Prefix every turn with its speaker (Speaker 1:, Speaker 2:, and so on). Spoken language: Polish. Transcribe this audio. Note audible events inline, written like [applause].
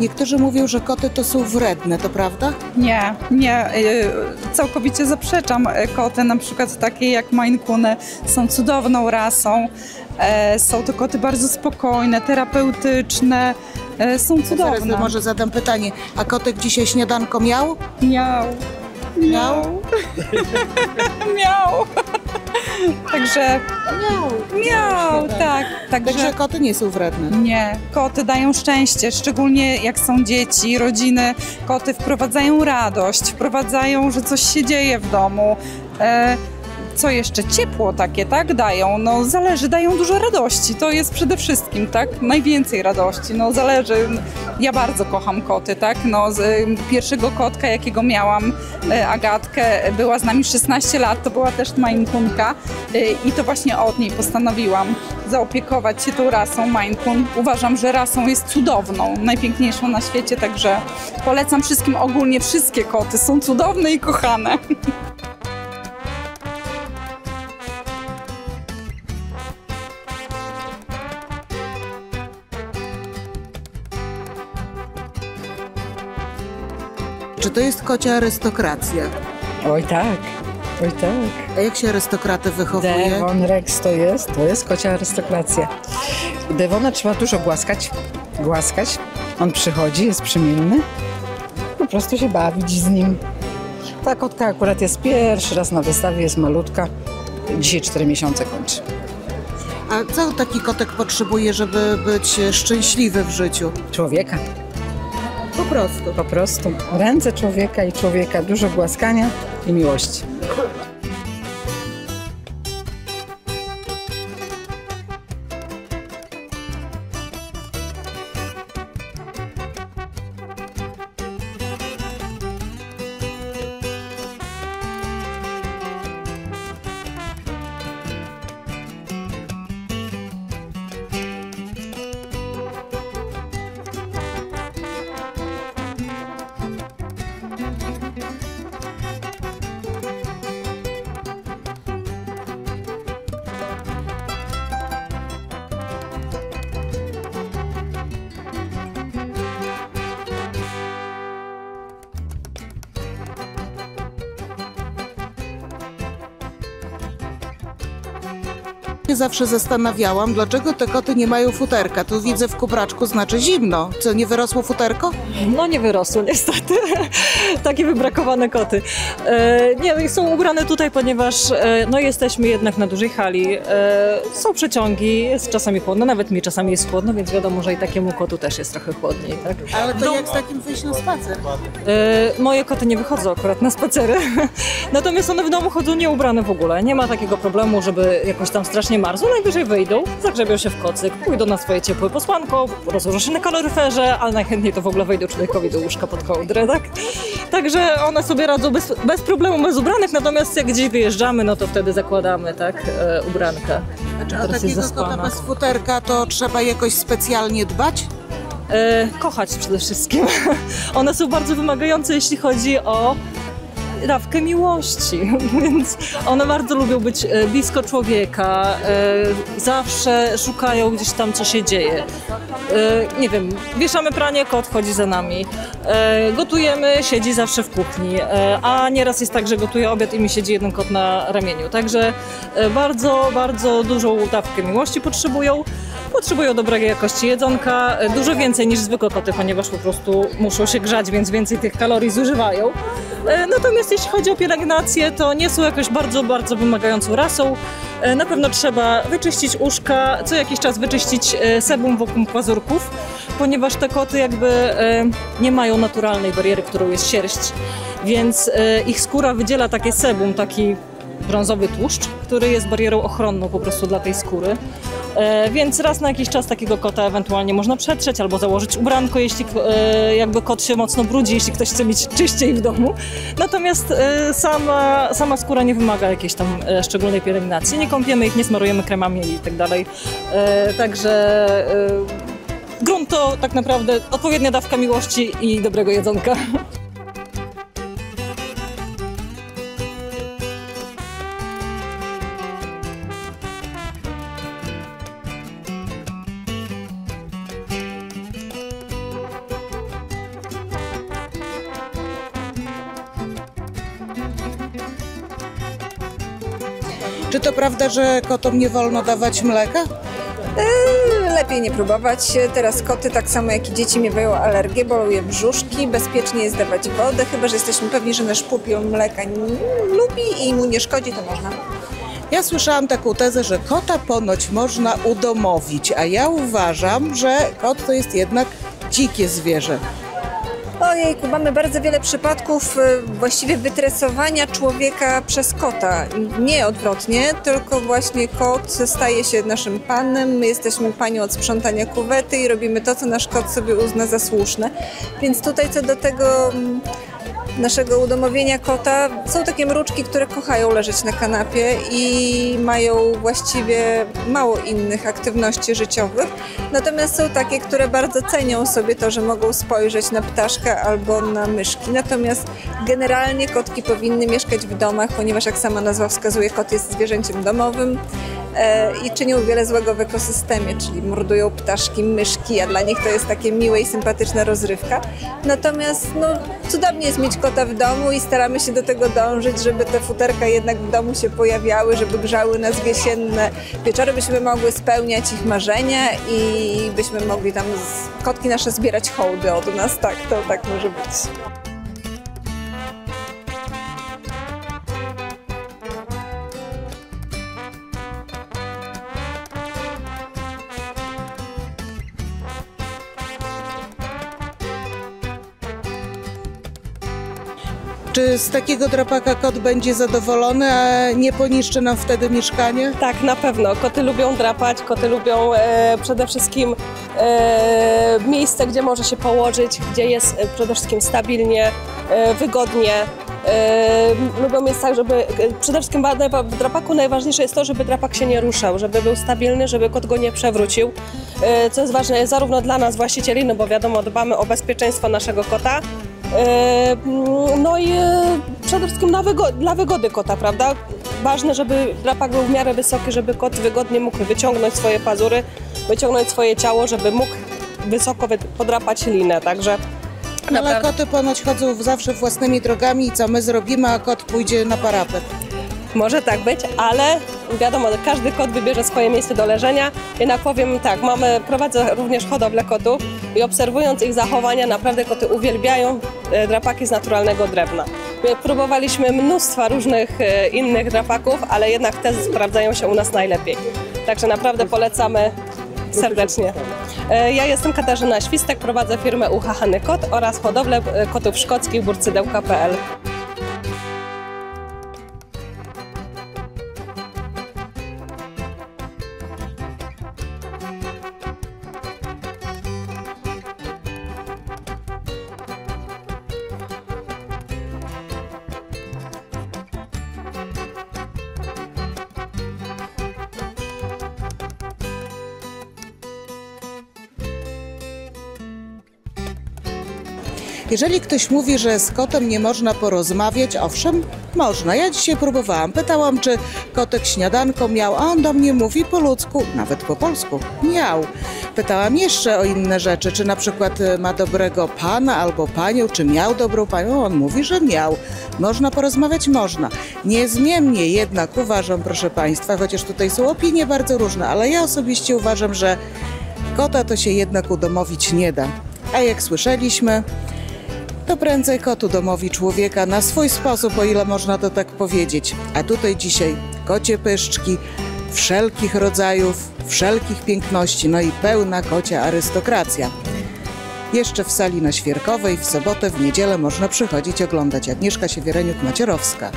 Speaker 1: Niektórzy mówią, że koty to są wredne, to prawda?
Speaker 2: Nie, nie, y, całkowicie zaprzeczam. Y, Koty na przykład takie jak Maine Coony są cudowną rasą. E, Są to koty bardzo spokojne, terapeutyczne, e, są
Speaker 1: Zaraz
Speaker 2: cudowne.
Speaker 1: może zadam pytanie. A kotek dzisiaj śniadanko miał?
Speaker 2: Miał. Miał. Miał. [laughs] Także
Speaker 1: Miał.
Speaker 2: miał, tak.
Speaker 1: Także
Speaker 2: Także
Speaker 1: koty nie są wredne.
Speaker 2: nie, koty dają szczęście, szczególnie jak są dzieci, rodziny. Koty wprowadzają radość, wprowadzają, że coś się dzieje w domu. E, co jeszcze? Ciepło takie, tak? Dają. No zależy, dają dużo radości. To jest przede wszystkim, tak? Najwięcej radości. No zależy. Ja bardzo kocham koty, tak? No z pierwszego kotka, jakiego miałam, y, Agatkę, była z nami 16 lat, to była też Maine Coonka y, i to właśnie od niej postanowiłam zaopiekować się tą rasą Maine Coon. Uważam, że rasą jest cudowną, najpiękniejszą na świecie, także polecam wszystkim ogólnie wszystkie koty. Są cudowne i kochane. [laughs]
Speaker 1: Czy to jest kocia arystokracja?
Speaker 3: Oj tak, oj tak.
Speaker 1: A jak się arystokratę wychowuje?
Speaker 3: Devon Rex to jest, to jest kocia arystokracja. Devona trzeba dużo głaskać, głaskać. On przychodzi, jest przymilny. Po prostu się bawić z nim. Ta kotka akurat jest pierwszy raz na wystawie, jest malutka. Dzisiaj 4 miesiące kończy.
Speaker 1: A co taki kotek potrzebuje, żeby być szczęśliwy w życiu?
Speaker 3: Człowieka,
Speaker 1: Po prostu.
Speaker 3: po prostu. Ręce człowieka i człowieka, dużo głaskania i miłości.
Speaker 1: Się zawsze zastanawiałam, dlaczego te koty nie mają futerka. Tu widzę w kubraczku znaczy zimno. Co, nie wyrosło futerko?
Speaker 4: No nie wyrosło niestety. [laughs] Takie wybrakowane koty. E, nie, są ubrane tutaj, ponieważ e, no jesteśmy jednak na dużej hali. E, są przeciągi, jest czasami chłodno, nawet mi czasami jest chłodno, więc wiadomo, że i takiemu kotu też jest trochę chłodniej. Tak?
Speaker 1: Ale to jak z takim wyjść na spacer?
Speaker 4: E, moje koty nie wychodzą akurat na spacery, [laughs] natomiast one w domu chodzą nieubrane w ogóle. Nie ma takiego problemu, żeby jakoś tam strasznie marzły. Najwyżej wyjdą, zagrzebią się w kocyk, pójdą na swoje ciepłe posłanko, rozłożą się na kaloryferze, ale najchętniej to w ogóle wejdą człowiekowi do łóżka pod kołdrę, [laughs] tak? Także one sobie radzą bez, bez problemu, bez ubranek, natomiast jak gdzieś wyjeżdżamy, no to wtedy zakładamy, tak, e, ubrankę.
Speaker 1: Znaczy, a takiego kota bez futerka to trzeba jakoś specjalnie dbać?
Speaker 4: E, kochać przede wszystkim. [laughs] One są bardzo wymagające, jeśli chodzi o dawkę miłości, [laughs] więc one bardzo lubią być e, blisko człowieka, e, zawsze szukają gdzieś tam, co się dzieje. E, nie wiem, wieszamy pranie, kot chodzi za nami. Gotujemy, siedzi zawsze w kuchni, a nieraz jest tak, że gotuje obiad i mi siedzi jeden kot na ramieniu. Także bardzo, bardzo dużą dawkę miłości potrzebują. Potrzebują dobrej jakości jedzonka, e, dużo więcej niż zwykłe koty, ponieważ po prostu muszą się grzać, więc więcej tych kalorii zużywają. E, Natomiast jeśli chodzi o pielęgnację, to nie są jakoś bardzo, bardzo wymagającą rasą. E, Na pewno trzeba wyczyścić uszka, co jakiś czas wyczyścić sebum wokół pazurków, ponieważ te koty jakby nie mają naturalnej bariery, którą jest sierść, więc ich skóra wydziela takie sebum, taki brązowy tłuszcz, który jest barierą ochronną po prostu dla tej skóry. E, więc raz na jakiś czas takiego kota ewentualnie można przetrzeć albo założyć ubranko, jeśli e, jakby kot się mocno brudzi, jeśli ktoś chce mieć czyściej w domu. Natomiast e, sama, sama skóra nie wymaga jakiejś tam szczególnej pielęgnacji. Nie kąpiemy ich, nie smarujemy kremami i tak dalej. Także grunt to tak naprawdę odpowiednia dawka miłości i dobrego jedzonka. [laughs]
Speaker 1: Czy to prawda, że kotom nie wolno dawać mleka?
Speaker 5: Lepiej nie próbować. Teraz koty, tak samo jak i dzieci, miewają alergię, bolą je brzuszki. Bezpiecznie jest dawać wodę, chyba że jesteśmy pewni, że nasz pupił mleka nie lubi i mu nie szkodzi, to można.
Speaker 1: Ja słyszałam taką tezę, że kota ponoć można udomowić, a ja uważam, że kot to jest jednak dzikie zwierzę.
Speaker 5: Ojejku, mamy bardzo wiele przypadków e, właściwie wytresowania człowieka przez kota. Nie odwrotnie, tylko właśnie kot staje się naszym panem, my jesteśmy panią od sprzątania kuwety i robimy to, co nasz kot sobie uzna za słuszne. Więc tutaj co do tego mm, naszego udomowienia kota, są takie mruczki, które kochają leżeć na kanapie i mają właściwie mało innych aktywności życiowych. Natomiast są takie, które bardzo cenią sobie to, że mogą spojrzeć na ptaszka albo na myszki. Natomiast generalnie kotki powinny mieszkać w domach, ponieważ jak sama nazwa wskazuje, kot jest zwierzęciem domowym i czynią wiele złego w ekosystemie, czyli mordują ptaszki, myszki, a dla nich to jest takie miłe i sympatyczna rozrywka. Natomiast no, cudownie jest mieć kota w domu i staramy się do tego dążyć, żeby te futerka jednak w domu się pojawiały, żeby grzały nas jesienne wieczory, byśmy mogły spełniać ich marzenia i byśmy mogli tam z, kotki nasze zbierać hołdy od nas, tak, to tak może być.
Speaker 1: Czy z takiego drapaka kot będzie zadowolony, a nie poniszczy nam wtedy mieszkania?
Speaker 6: Tak, na pewno. Koty lubią drapać, koty lubią e, przede wszystkim e, miejsce, gdzie może się położyć, gdzie jest e, przede wszystkim stabilnie, e, wygodnie. E, lubią mieć tak, żeby e, przede wszystkim w drapaku najważniejsze jest to, żeby drapak się nie ruszał, żeby był stabilny, żeby kot go nie przewrócił. Co jest ważne zarówno dla nas właścicieli, no bo wiadomo, dbamy o bezpieczeństwo naszego kota. E, No i e, przede wszystkim dla, wygo- dla wygody kota, prawda? Ważne, żeby drapak był w miarę wysoki, żeby kot wygodnie mógł wyciągnąć swoje pazury, wyciągnąć swoje ciało, żeby mógł wysoko wy- podrapać linę, także
Speaker 1: Ale
Speaker 6: naprawdę
Speaker 1: koty ponoć chodzą zawsze własnymi drogami i co my zrobimy, a kot pójdzie na parapet.
Speaker 6: może tak być, ale wiadomo, każdy kot wybierze swoje miejsce do leżenia, jednak powiem tak, mamy, prowadzę również hodowlę kotów i obserwując ich zachowania, naprawdę koty uwielbiają e, drapaki z naturalnego drewna. My próbowaliśmy mnóstwa różnych e, innych drapaków, ale jednak te sprawdzają się u nas najlepiej. Także naprawdę polecamy serdecznie. E, Ja jestem Katarzyna Świstek, prowadzę firmę Uchachany Kot oraz hodowlę kotów szkockich burcydełka.pl.
Speaker 1: Jeżeli ktoś mówi, że z kotem nie można porozmawiać, owszem, można. Ja dzisiaj próbowałam. Pytałam, czy kotek śniadanko miał, a on do mnie mówi po ludzku, nawet po polsku. Miał. Pytałam jeszcze o inne rzeczy, czy na przykład y, ma dobrego pana albo panią, czy miał dobrą panią. On mówi, że miał. Można porozmawiać? Można. Niezmiennie jednak uważam, proszę Państwa, chociaż tutaj są opinie bardzo różne, ale ja osobiście uważam, że kota to się jednak udomowić nie da. A jak słyszeliśmy, to prędzej kotu domowi człowieka na swój sposób, o ile można to tak powiedzieć. A tutaj dzisiaj kocie pyszczki wszelkich rodzajów, wszelkich piękności, no i pełna kocia arystokracja. Jeszcze w sali na Świerkowej w sobotę, w niedzielę można przychodzić oglądać. Agnieszka Siewiereniuk-Macierowska.